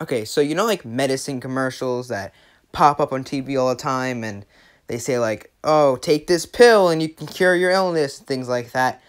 Okay, so you know like medicine commercials that pop up on TV all the time and they say like, "Oh, take this pill and you can cure your illness," and things like that.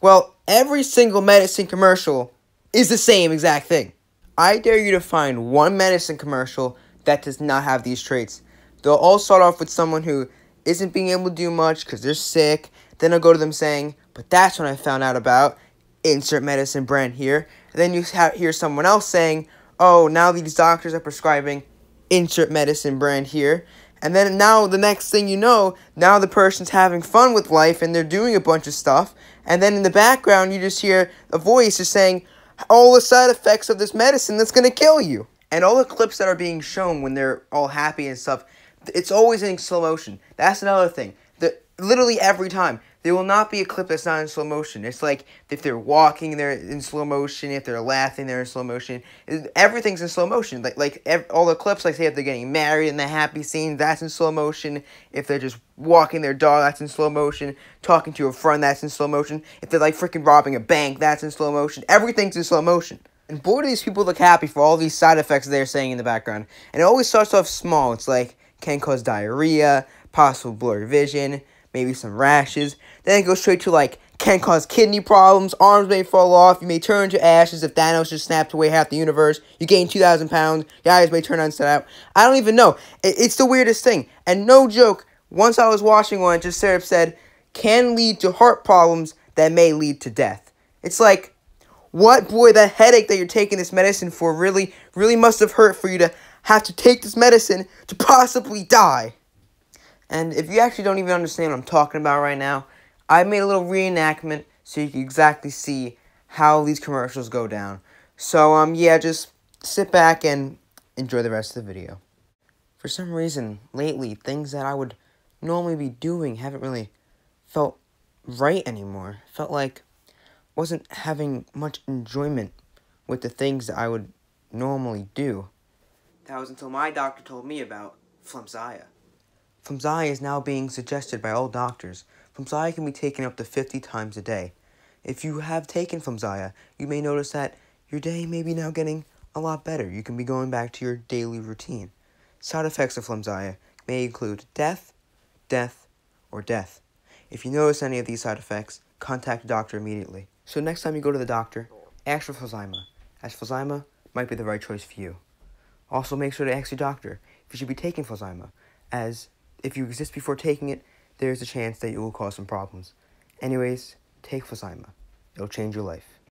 Well, every single medicine commercial is the same exact thing. I dare you to find one medicine commercial that does not have these traits. They'll all start off with someone who isn't being able to do much because they're sick. Then I'll go to them saying, but that's when I found out about insert medicine brand here. And then you hear someone else saying, oh, now these doctors are prescribing insert medicine brand here. And then now the next thing you know, now the person's having fun with life and they're doing a bunch of stuff. And then in the background, you just hear a voice just saying all the side effects of this medicine that's going to kill you. And all the clips that are being shown when they're all happy and stuff, it's always in slow motion. That's another thing. The, literally every time. There will not be a clip that's not in slow motion. It's like if they're walking, they're in slow motion. If they're laughing, they're in slow motion. Everything's in slow motion. Like like all the clips, like say if they're getting married in the happy scene, that's in slow motion. If they're just walking their dog, that's in slow motion. Talking to a friend, that's in slow motion. If they're like freaking robbing a bank, that's in slow motion. Everything's in slow motion. And boy, do these people look happy for all these side effects they're saying in the background. And it always starts off small. It's like can cause diarrhea, possible blurred vision maybe some rashes. Then it goes straight to like can cause kidney problems, arms may fall off, you may turn to ashes if Thanos just snapped away half the universe, you gain 2,000 pounds, your eyes may turn inside out. I don't even know. It, it's the weirdest thing. And no joke, once I was watching one, just up said, can lead to heart problems that may lead to death. It's like, what, boy, that headache that you're taking this medicine for really, really must have hurt for you to have to take this medicine to possibly die. And if you actually don't even understand what I'm talking about right now, I made a little reenactment so you can exactly see how these commercials go down. So, um, yeah, just sit back and enjoy the rest of the video. For some reason, lately, things that I would normally be doing haven't really felt right anymore. Felt like wasn't having much enjoyment with the things that I would normally do. That was until my doctor told me about Flemzia. Flemzia is now being suggested by all doctors. Flemzia can be taken up to 50 times a day. If you have taken Flemzia, you may notice that your day may be now getting a lot better. You can be going back to your daily routine. Side effects of Flemzia may include death, death, or death. If you notice any of these side effects, contact a doctor immediately. So next time you go to the doctor, ask for Flemzia, as Flemzia might be the right choice for you. Also make sure to ask your doctor if you should be taking Flemzia, as if you exist before taking it, there's a chance that you will cause some problems. Anyways, take Flemzia. It'll change your life.